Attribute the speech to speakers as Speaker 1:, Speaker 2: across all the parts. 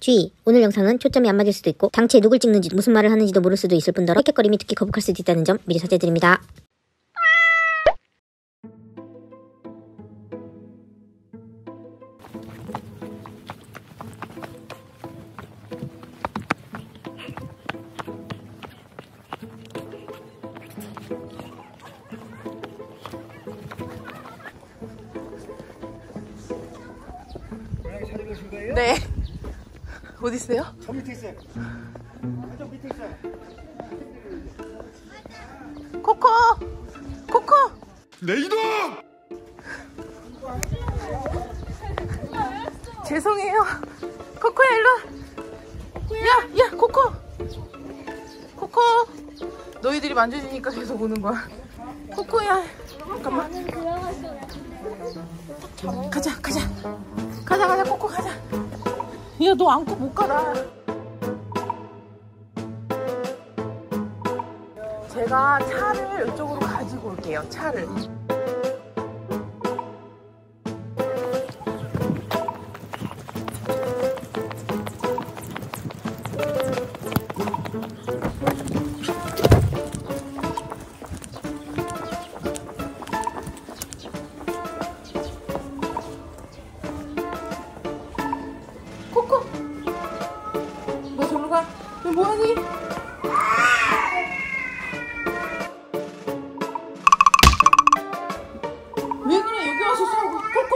Speaker 1: 주의! 오늘 영상은 초점이 안 맞을 수도 있고 당최 누굴 찍는지 무슨 말을 하는지도 모를 수도 있을 뿐더러 헥헥거림이 듣기 거북할 수도 있다는 점 미리 사죄드립니다.
Speaker 2: 네. 어디 있어요?
Speaker 3: 저 밑에 있어요. 저 밑에 있어요.
Speaker 2: 코코! 코코!
Speaker 3: 레이더!
Speaker 2: 죄송해요. 코코야, 일로 와. 야, 야, 코코! 코코! 너희들이 만져주니까 계속 오는 거야. 코코야. 잠깐만. 가자, 가자. 야, 너 안고 못 가라. 제가 차를 이쪽으로 가지고 올게요, 차를. 뭐하니? 왜 그래? 여기 와서 싸우고. 코코!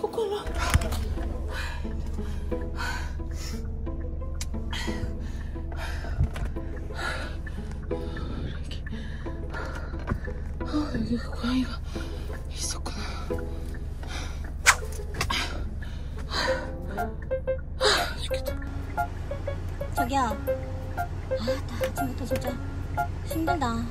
Speaker 2: 코코 일로 여기 고양이가
Speaker 1: 저기요. 아, 나 아침부터 진짜 힘들다.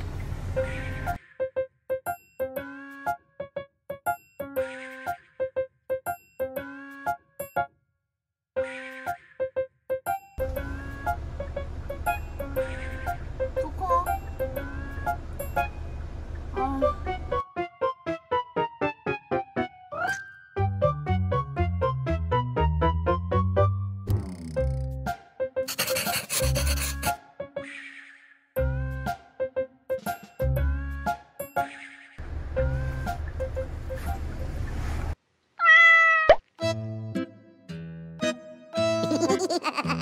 Speaker 1: Yeah. Mm.